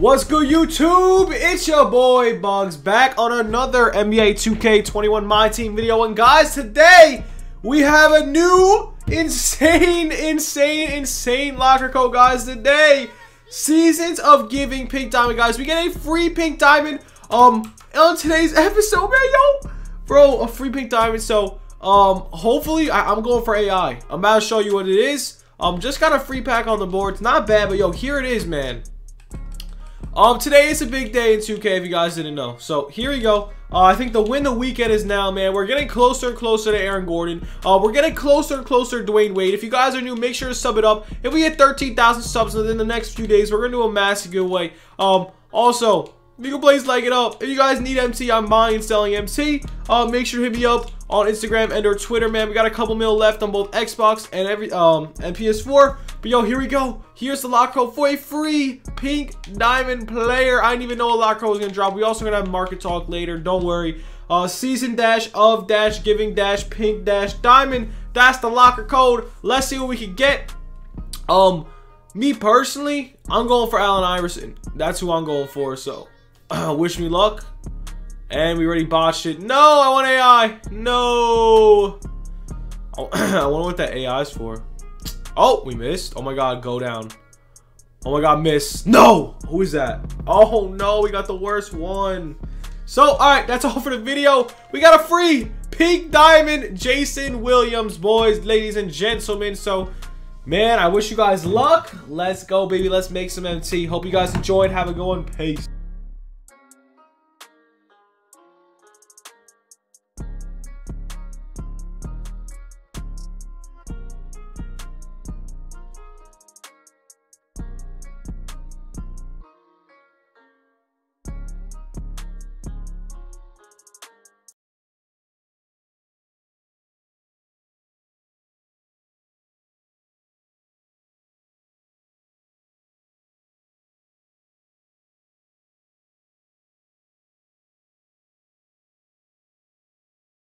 What's good, YouTube? It's your boy Bugz back on another NBA 2K21 My Team video. And guys, today we have a new insane, insane, insane locker code, guys. Today, Seasons of Giving Pink Diamond, guys. We get a free Pink Diamond um on today's episode, man, yo. Bro, a free Pink Diamond. So, um, hopefully, I I'm going for AI. I'm about to show you what it is. Um, just got a free pack on the board. It's not bad, but yo, here it is, man. Um, today is a big day in 2K if you guys didn't know. So here we go. Uh, I think the win the weekend is now, man. We're getting closer and closer to Aaron Gordon. Uh, we're getting closer and closer to Dwyane Wade. If you guys are new, make sure to sub it up. If we hit 13,000 subs within the next few days, we're going to do a massive giveaway. Um, also, if you can please like it up. If you guys need MT, I'm buying and selling MT. Uh, make sure to hit me up on Instagram and or Twitter, man. We got a couple mil left on both Xbox and every um and PS4. But yo, here we go. Here's the lock code for a free pink diamond player. I didn't even know a lock code was gonna drop. We also gonna have market talk later. Don't worry. Uh, season dash of dash giving dash pink dash diamond. That's the locker code. Let's see what we can get. Um, me personally, I'm going for Allen Iverson. That's who I'm going for. So, wish me luck. And we already botched it. No, I want AI. No. I wonder what that AI is for. Oh, we missed. Oh my god, go down. Oh my god, miss. No! Who is that? Oh no, we got the worst one. So, alright, that's all for the video. We got a free pink diamond Jason Williams, boys, ladies, and gentlemen. So, man, I wish you guys luck. Let's go, baby. Let's make some MT. Hope you guys enjoyed. Have a good one. Peace.